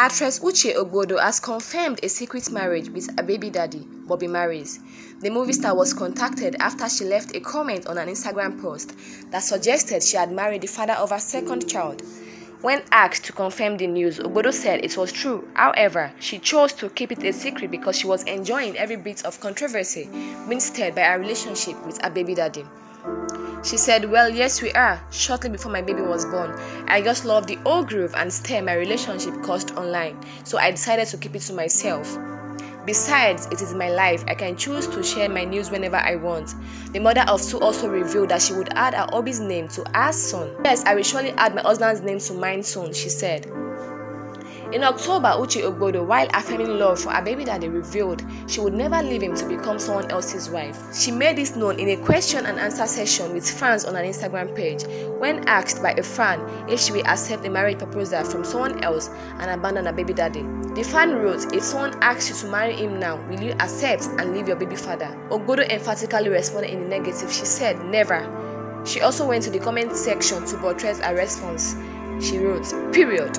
Actress Uche Ogbodo has confirmed a secret marriage with her baby daddy, Bobby Maris. The movie star was contacted after she left a comment on an Instagram post that suggested she had married the father of her second child. When asked to confirm the news, Ogbodo said it was true. However, she chose to keep it a secret because she was enjoying every bit of controversy being stirred by her relationship with her baby daddy. She said, Well, yes, we are. Shortly before my baby was born, I just loved the old groove and stir my relationship caused online, so I decided to keep it to myself. Besides, it is my life. I can choose to share my news whenever I want. The mother of two also revealed that she would add her hubby's name to her son. Yes, I will surely add my husband's name to mine soon, she said. In October, Uche Ogbodo, while affirming love for her baby daddy, revealed she would never leave him to become someone else's wife. She made this known in a question and answer session with fans on an Instagram page. When asked by a fan if she will accept a marriage proposal from someone else and abandon her baby daddy, the fan wrote, If someone asks you to marry him now, will you accept and leave your baby father? Ogbodo emphatically responded in the negative. She said, Never. She also went to the comment section to buttress her response. She wrote, Period.